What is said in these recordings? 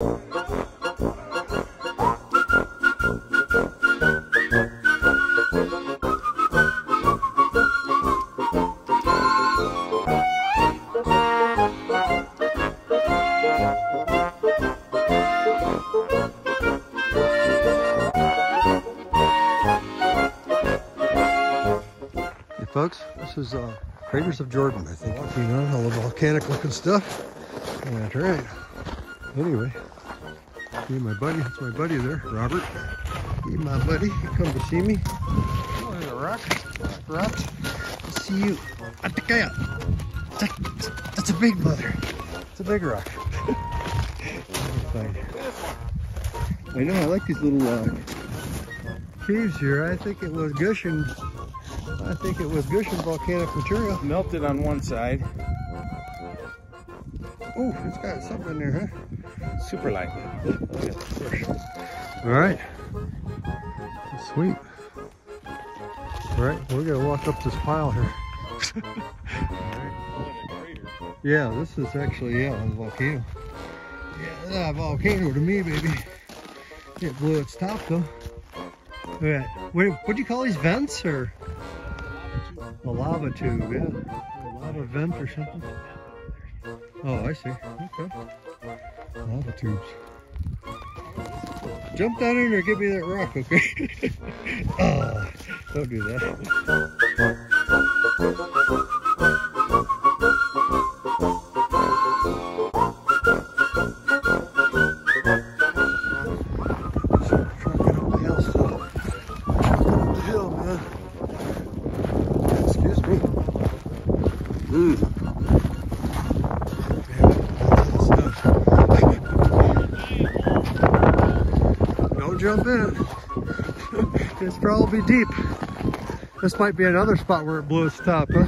Hey folks, this is uh, Craters of Jordan, I think. You know, all the volcanic looking stuff. That's right. Anyway, me and my buddy, that's my buddy there, Robert. He my buddy, he come to see me. Oh, there's a rock. Rock. I see you. Atakaya. That's, that's a big mother. It's a big rock. I know, I like these little uh, caves here. I think it was gushing I think it was gushing volcanic material. Melted on one side. Oh, it's got something in there, Super light. All right. Sweet. All right, we're gonna walk up this pile here. Yeah, this is actually, yeah, a volcano. Yeah, that volcano to me, baby. It blew its top though. Yeah. What, what do you call these vents or? A lava tube, yeah. A lava vent or something. Oh, I see. Okay. Lava tubes. Jump down in there, give me that rock, okay? oh, don't do that. Trying to get up the hill still. Up the hill, man. Excuse me. Mm. Don't jump in it's probably deep. This might be another spot where it blew its top, huh?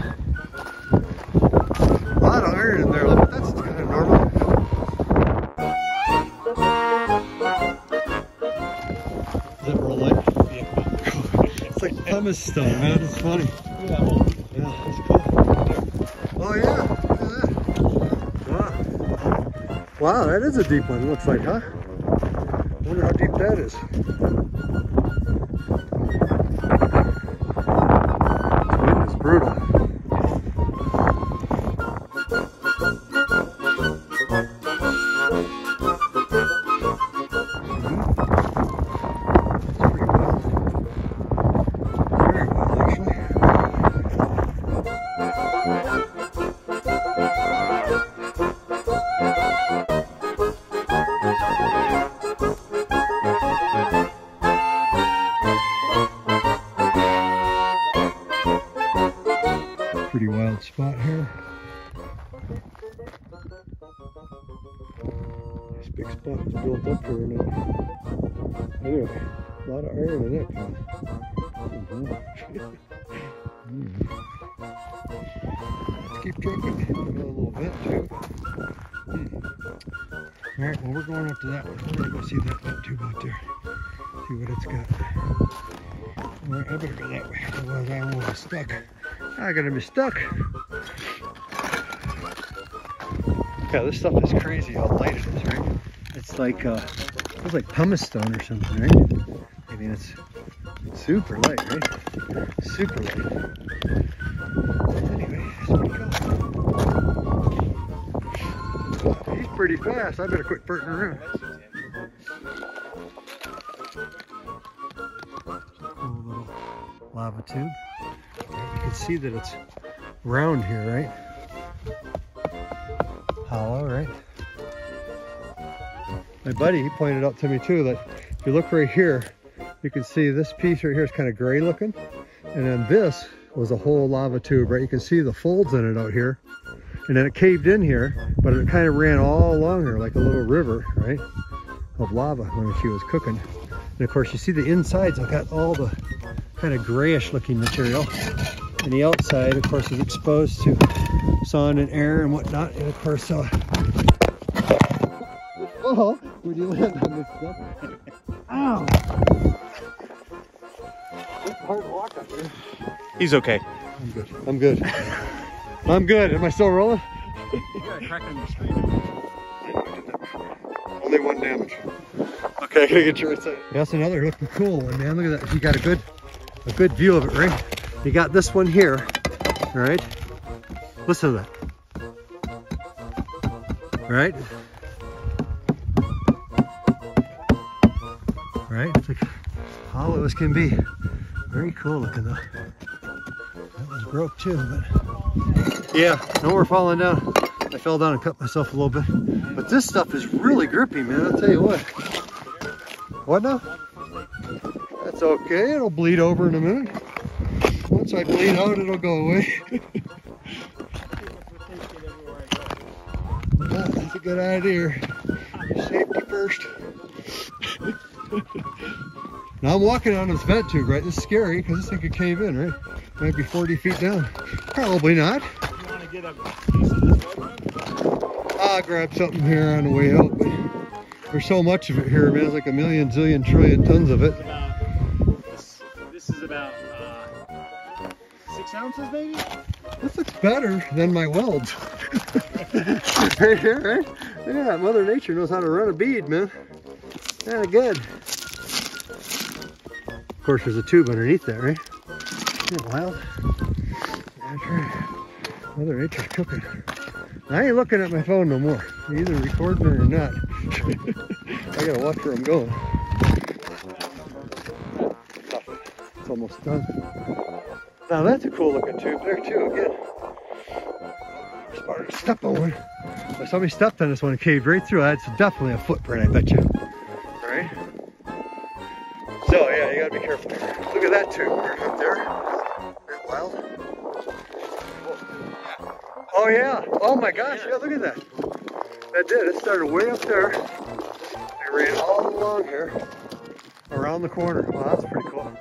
A lot of iron in there. Look, That's kind of normal. Is that real life? it's like pumice stone, man. It's funny. Yeah, that's cool. Oh yeah, look at that. Wow. Wow, that is a deep one, looks like, huh? Wonder how deep that is. This wind is brutal. Pretty spot here. This big spot is built up here now. Anyway, a lot of iron in it. Mhm. Mm. Let's keep trucking. Got a little vent too. Hmm. All right, well we're going up to that one. We're gonna go see that vent tube out there. See what it's got. All right, I better go that way. Otherwise, I will be stuck. I'm gonna be stuck. Yeah, this stuff is crazy how light it is, right? It's like uh, it's like pumice stone or something, right? I mean, it's super light, right? Super light. Anyway, it's pretty cool. He's pretty fast. I better quit burting around. Little lava tube. Can see that it's round here, right? Hollow, right? My buddy, he pointed out to me too that if you look right here, you can see this piece right here is kind of gray looking. And then this was a whole lava tube, right? You can see the folds in it out here. And then it caved in here, but it kind of ran all along here like a little river, right? Of lava when she was cooking. And of course, you see the insides I've got all the kind of grayish looking material. And the outside, of course, is exposed to sun and air and whatnot. And of course, uh, oh, when you land on this stuff, ow! It's hard to walk up here. He's okay. I'm good. I'm good. I'm good. Am I still rolling? You got a crack on your screen. Only one damage. Okay, I gotta get your side. That's another looking cool one, man. Look at that. You got a good, a good view of it, right? You got this one here, all right? Listen to that. Right? Right? It's like hollow as can be. Very cool looking though. That was broke too, but yeah, no more falling down. I fell down and cut myself a little bit. But this stuff is really grippy, man. I'll tell you what. What now? That's okay. It'll bleed over in a minute. Once I bleed out, it'll go away. Yeah, that's a good idea. Safety first. now I'm walking on this vent tube, right? This is scary because this thing could cave in, right? Might be 40 feet down. Probably not. I'll grab something here on the way out, but there's so much of it here, man. There's like a million, zillion, trillion tons of it. This is about uh, six ounces, maybe. This looks better than my welds. right here, right? That. Mother Nature knows how to run a bead, man. Yeah, good. Of course, there's a tube underneath that, right? Isn't wild? That's right. Mother Nature's cooking. I ain't looking at my phone no more. Either recording or not. I gotta watch where I'm going. It's almost done. Now that's a cool looking tube there too, again. Started step on one. If somebody stepped on this one and caved right through, that's definitely a footprint, I bet you. Alright? So yeah, you gotta be careful. Look at that tube up there. Isn't wild? Oh yeah. Oh my gosh, yeah, look at that. That did. It started way up there. It ran all along here. Around the corner. Wow, that's pretty cool.